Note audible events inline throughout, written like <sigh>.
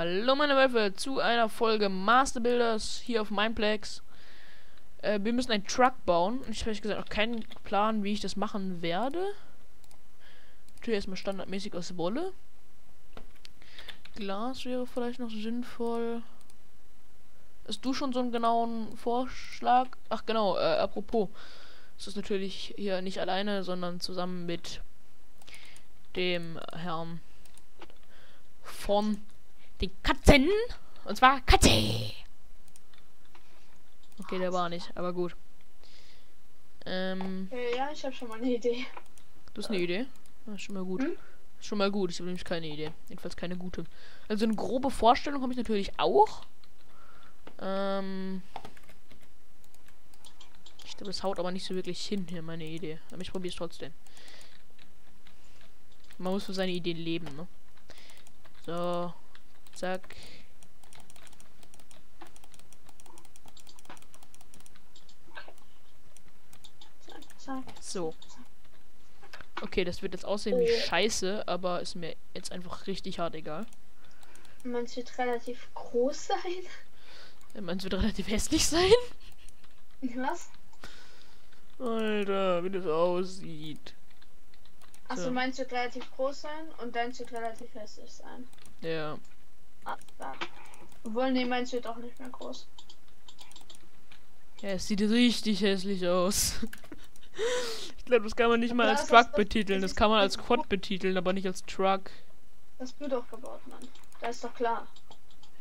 Hallo meine Wölfe zu einer Folge Master Builders hier auf Mindplex. Äh, wir müssen einen Truck bauen. Ich habe gesagt auch keinen Plan, wie ich das machen werde. Natürlich erstmal standardmäßig aus Wolle. Glas wäre vielleicht noch sinnvoll. Hast du schon so einen genauen Vorschlag? Ach genau, äh, apropos. Es ist natürlich hier nicht alleine, sondern zusammen mit dem Herrn von den Katzen. Und zwar Katze. Okay, der war nicht, aber gut. Ähm. Äh, ja, ich habe schon mal eine Idee. Du hast eine Idee? Das ist schon mal gut. Hm? Schon mal gut. Ich habe nämlich keine Idee. Jedenfalls keine gute. Also eine grobe Vorstellung habe ich natürlich auch. Ähm. Ich glaube, das haut aber nicht so wirklich hin hier, meine Idee. Aber ich probiere es trotzdem. Man muss für seine Ideen leben, ne? So. Zack. So. Okay, das wird jetzt aussehen wie. Scheiße, aber ist mir jetzt einfach richtig hart egal. Man wird relativ groß sein. Man wird relativ hässlich sein. Was? Alter, wie das aussieht. Achso, so. meins wird relativ groß sein und deins wird relativ hässlich sein. Ja. Obwohl, ne, meins wird auch nicht mehr groß. Ja, es sieht richtig hässlich aus. <laughs> ich glaube, das kann man nicht mal als Truck das, betiteln. Das kann man als Quad betiteln, aber nicht als Truck. Das du doch gebaut, Mann. Da ist doch klar.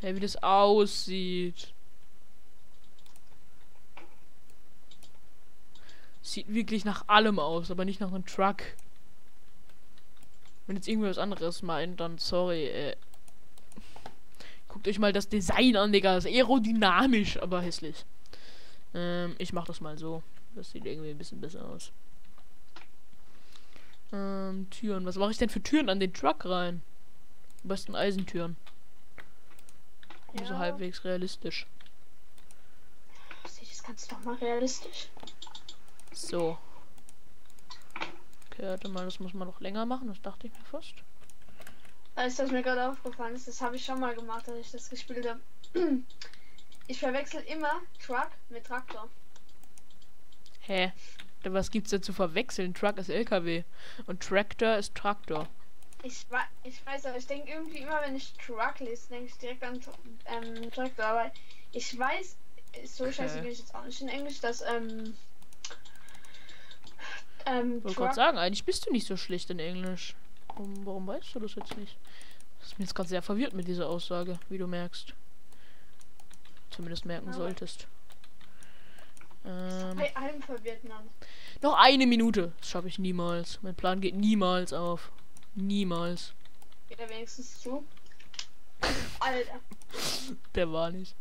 Ja, wie das aussieht. Sieht wirklich nach allem aus, aber nicht nach einem Truck. Wenn jetzt irgendwas anderes meint, dann sorry, äh, Guckt euch mal das Design an, Digga. Das ist aerodynamisch, aber hässlich. Ähm, ich mach das mal so. Das sieht irgendwie ein bisschen besser aus. Ähm, Türen. Was mache ich denn für Türen an den Truck rein? Am besten Eisentüren. Ja. So halbwegs realistisch. Das kannst du doch mal realistisch. So. Okay, warte mal, das muss man noch länger machen. Das dachte ich mir fast. Weißt du, was mir gerade aufgefallen ist? Das habe ich schon mal gemacht, als ich das gespielt habe. <clears throat> Ich verwechsel immer Truck mit Traktor. Hä? Was gibt's da zu verwechseln? Truck ist LKW und Traktor ist Traktor. Ich, ich weiß, aber ich denke irgendwie immer, wenn ich Truck lese, denke ich direkt an ähm, Traktor. Aber ich weiß, so okay. scheiße bin ich jetzt auch nicht in Englisch, dass ähm, ähm, ich wollte gerade sagen, eigentlich bist du nicht so schlecht in Englisch. Warum, warum weißt du das jetzt nicht? Das ist mir jetzt gerade sehr verwirrt mit dieser Aussage, wie du merkst. Zumindest merken solltest. Ähm, Bei allem verwirrt man. Noch eine Minute. Das schaffe ich niemals. Mein Plan geht niemals auf. Niemals. Geht er wenigstens zu? <laughs> Alter. Der war nicht.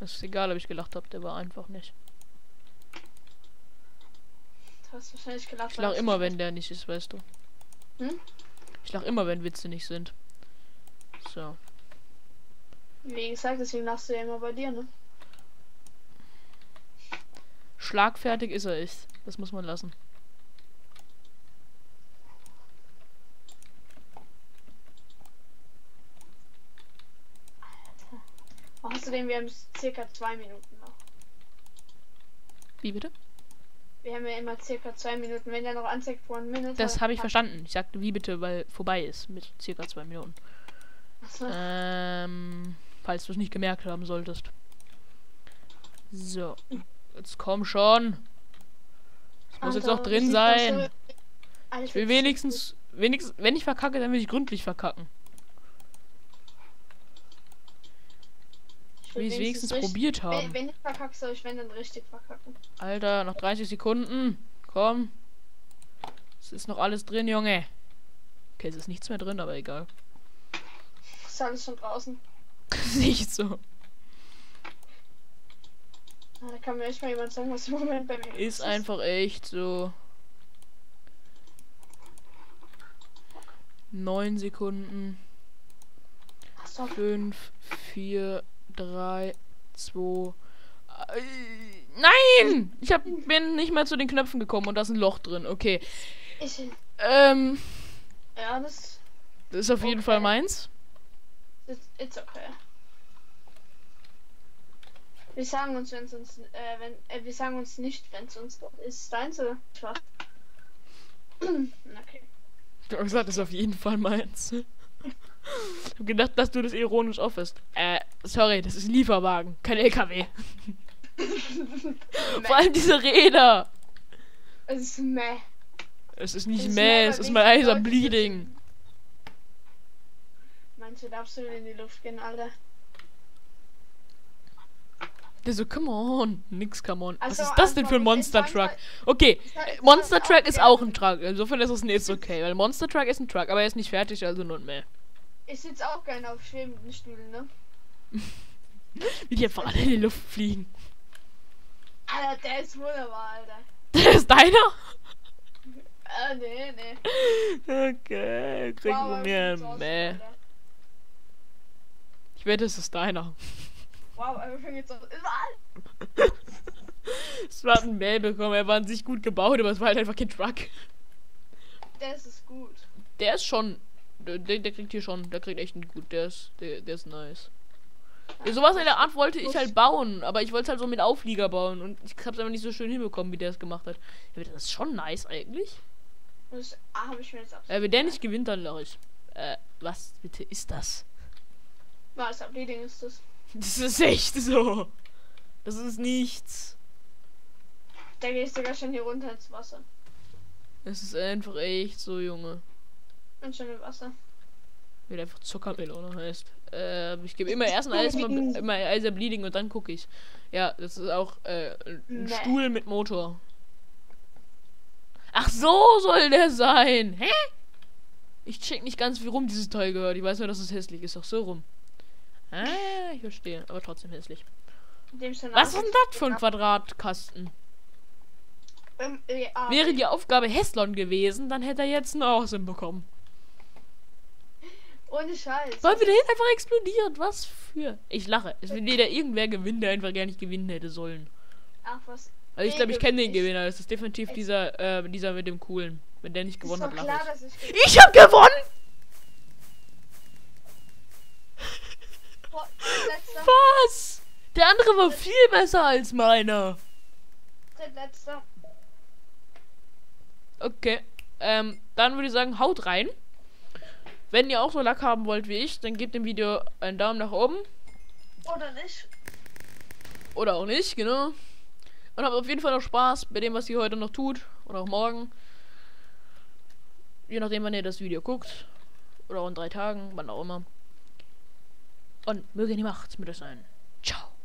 Das ist egal, ob ich gelacht habe. Der war einfach nicht hast wahrscheinlich gelacht. Ich lach immer, wenn der nicht ist, weißt du. Hm? Ich lach immer, wenn Witze nicht sind. So. Wie gesagt, deswegen lachst du ja immer bei dir, ne? Schlagfertig ist er ist. Das muss man lassen. Alter. Außerdem, wir haben circa zwei Minuten noch. Wie bitte? Wir haben ja immer circa zwei Minuten. Wenn der noch anzeigt one minute. Das habe ich verstanden. Ich sagte wie bitte, weil vorbei ist mit circa zwei Minuten. So. Ähm, falls du es nicht gemerkt haben solltest. So. Jetzt komm schon. Das muss jetzt auch drin sein. Ich will wenigstens, wenigstens, wenn ich verkacke, dann will ich gründlich verkacken. Will es wenigstens richtig, probiert haben. Wenn, wenn ich verkacke, soll ich wenn dann richtig verkacken. Alter, noch 30 Sekunden. Komm. Es ist noch alles drin, Junge. Okay, es ist nichts mehr drin, aber egal. Ist alles schon draußen. <laughs> Nicht so. Ah, da kann mir echt mal jemand sagen, was im Moment bei mir ist. Ist einfach echt so. Neun Sekunden. Fünf, vier, 3, 2. Äh, nein! Ich hab, bin nicht mehr zu den Knöpfen gekommen und da ist ein Loch drin. Okay. Ich. Ähm. Ja, das. Das ist auf jeden Okay. Fall meins. It's, it's okay. Wir sagen uns, wenn es uns, äh, wenn, äh, wir sagen uns nicht, wenn es uns doch ist. Deins oder was? <clears throat> okay. Ich hab gesagt, das ist auf jeden Fall meins. Ich hab gedacht, dass du das ironisch aufhörst. Äh, sorry, das ist ein Lieferwagen, kein LKW. <laughs> Vor allem diese Räder. Es ist meh. Es ist nicht Es mehr, es ist mein Leute bleeding. Manche darfst du in die Luft gehen, Alter. Der so, come on. Nix, come on. Was Also, ist das denn für ein also, Monster Truck? Okay, Monster Truck ist auch ein Truck. Insofern ist es nicht okay, weil Monster Truck ist ein Truck, aber er ist nicht fertig, also nur mehr. Ich sitze auch gerne auf schwebenden Stühlen, ne? Wie die einfach alle in die Luft fliegen. Alter, der ist wunderbar, Alter. Der ist deiner? Äh, nee, nee. Okay, krieg Wow, aber mir awesome, Mäh. Ich wette, es ist deiner. Wow, aber fängt jetzt an. Überall. Es war ein Mäh bekommen, er war an sich gut gebaut, aber es war halt einfach kein Truck. Das ist gut. Der ist schon. Der, der der kriegt hier schon, der kriegt echt einen gut, der ist, der, der ist nice. Sowas in der Art wollte ich halt bauen, aber ich wollte es halt so mit Auflieger bauen und ich hab's einfach nicht so schön hinbekommen, wie der es gemacht hat. Ja, das ist schon nice eigentlich. Das ah, habe ich mir jetzt Äh, wenn der nicht gewinnt, dann lach ich. Äh, was bitte ist das? Was, Bleeding ist das? Das ist echt so. Das ist nichts. Da gehst du sogar schon hier runter ins Wasser. Es ist einfach echt so, Junge. Und schon im Wasser. Wie einfach Zuckermelone heißt. Äh, ich gebe immer erst ein Eis, immer, immer Eiser Bleeding und dann gucke ich. Ja, das ist auch äh, ein Nee. Stuhl mit Motor. Ach so soll der sein. Hä? Ich check nicht ganz, wie rum dieses Teil gehört. Ich weiß nur, dass es hässlich ist. Ach so rum. Ah, ich verstehe. Aber trotzdem hässlich. Was ist auch- denn das für ein Quadratkasten? Ähm, äh, Wäre die Aufgabe Heslon gewesen, dann hätte er jetzt einen Außen bekommen. Ohne Scheiß. Weil wieder hin einfach explodiert. Was für. Ich lache. Es will wieder irgendwer gewinnen, der einfach gar nicht gewinnen hätte sollen. Ach was. Also ich glaube, ich kenne den Ich- Gewinner. Das ist definitiv es- dieser, äh, dieser mit dem coolen. Wenn der nicht gewonnen hat, klar, lache dass ich. ich. Ich hab gewonnen! <laughs> Was? Der andere war viel besser als meiner. Der letzte. Okay. Ähm, dann würde ich sagen, haut rein. Wenn ihr auch so Lack haben wollt wie ich, dann gebt dem Video einen Daumen nach oben. Oder nicht? Oder auch nicht, genau. Und habt auf jeden Fall noch Spaß bei dem, was ihr heute noch tut. Oder auch morgen. Je nachdem, wann ihr das Video guckt. Oder auch in drei Tagen, wann auch immer. Und möge die Macht mit euch sein. Ciao.